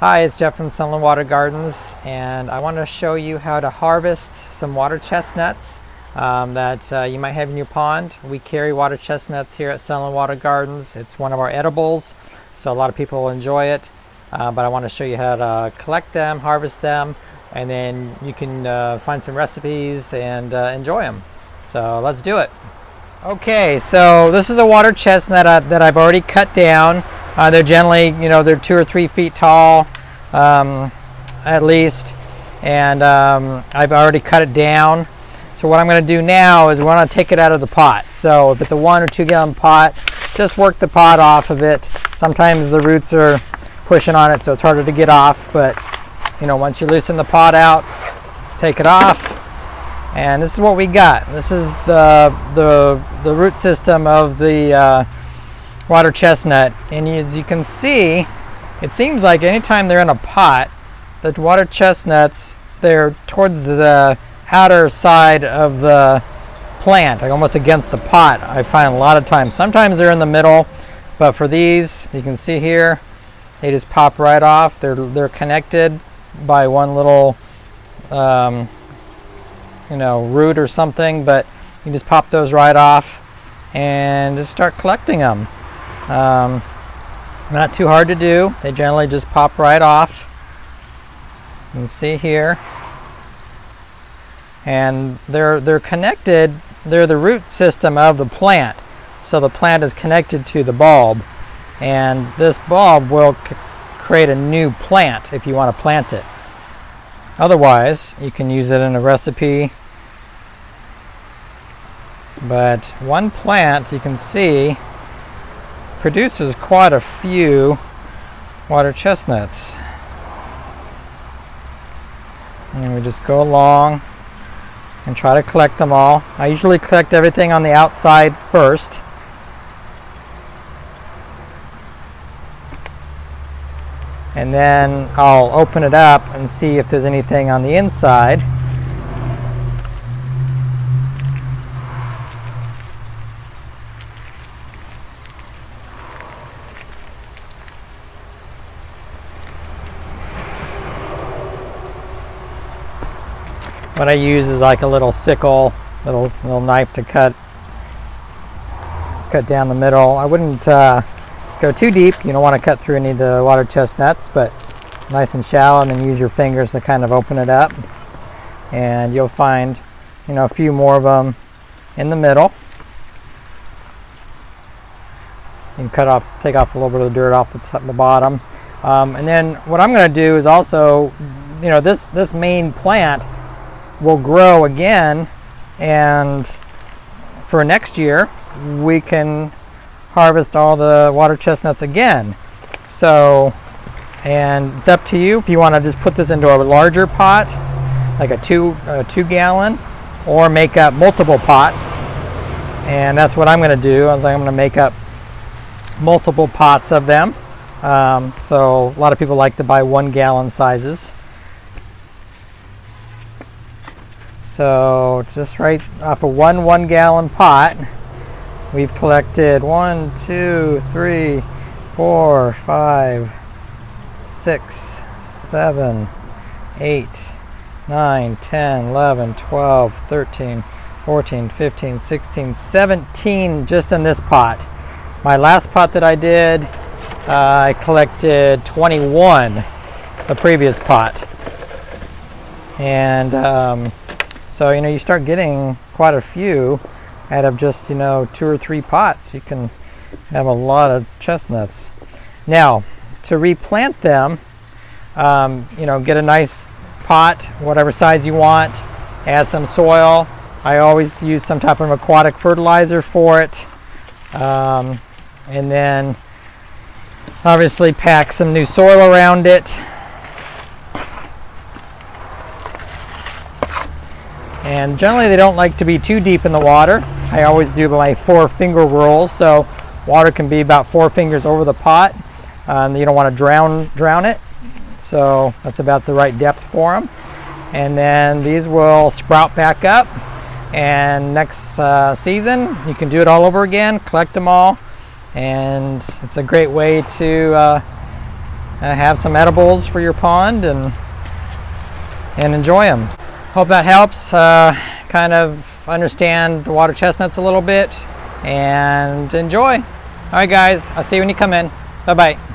Hi, it's Jeff from Sunland Water Gardens, and I want to show you how to harvest some water chestnuts um, that uh, you might have in your pond. We carry water chestnuts here at Sunland Water Gardens. It's one of our edibles, so a lot of people enjoy it. Uh, but I want to show you how to collect them, harvest them, and then you can uh, find some recipes and uh, enjoy them. So let's do it. Okay, so this is a water chestnut uh, that I've already cut down. Uh, they're generally, you know, they're two or three feet tall, um, at least, and um, I've already cut it down. So what I'm going to do now is we're to take it out of the pot. So if it's a one or two gallon pot, just work the pot off of it. Sometimes the roots are pushing on it, so it's harder to get off. But you know, once you loosen the pot out, take it off, and this is what we got. This is the the the root system of the uh, water chestnut and as you can see it seems like anytime they're in a pot the water chestnuts they're towards the outer side of the plant like almost against the pot I find a lot of times. Sometimes they're in the middle but for these you can see here they just pop right off. They're they're connected by one little um, you know root or something but you just pop those right off and just start collecting them um, not too hard to do. They generally just pop right off. You can see here. And they're, they're connected, they're the root system of the plant. So the plant is connected to the bulb. And this bulb will create a new plant if you want to plant it. Otherwise, you can use it in a recipe. But one plant, you can see, produces quite a few water chestnuts. And we just go along and try to collect them all. I usually collect everything on the outside first. And then I'll open it up and see if there's anything on the inside. What I use is like a little sickle, little little knife to cut cut down the middle. I wouldn't uh, go too deep. You don't want to cut through any of the water chestnuts, but nice and shallow, and then use your fingers to kind of open it up. And you'll find, you know, a few more of them in the middle. You can cut off, take off a little bit of the dirt off the, top, the bottom. Um, and then what I'm going to do is also, you know, this this main plant will grow again and for next year we can harvest all the water chestnuts again. So and it's up to you if you want to just put this into a larger pot like a two a two gallon or make up multiple pots. And that's what I'm going to do I'm going to make up multiple pots of them. Um, so a lot of people like to buy one gallon sizes So just right off of one one gallon pot, we've collected one, two, three, four, five, six, seven, eight, nine, 10, 11, 12, 13, 14, 15, 16, 17 just in this pot. My last pot that I did, uh, I collected 21, the previous pot. And um, so, you know, you start getting quite a few out of just, you know, two or three pots. You can have a lot of chestnuts. Now, to replant them, um, you know, get a nice pot, whatever size you want, add some soil. I always use some type of aquatic fertilizer for it. Um, and then obviously pack some new soil around it And generally they don't like to be too deep in the water. I always do my four finger rule. So water can be about four fingers over the pot. Um, you don't want to drown, drown it. So that's about the right depth for them. And then these will sprout back up. And next uh, season, you can do it all over again, collect them all. And it's a great way to uh, uh, have some edibles for your pond and and enjoy them. Hope that helps uh, kind of understand the water chestnuts a little bit and enjoy. All right, guys, I'll see you when you come in. Bye bye.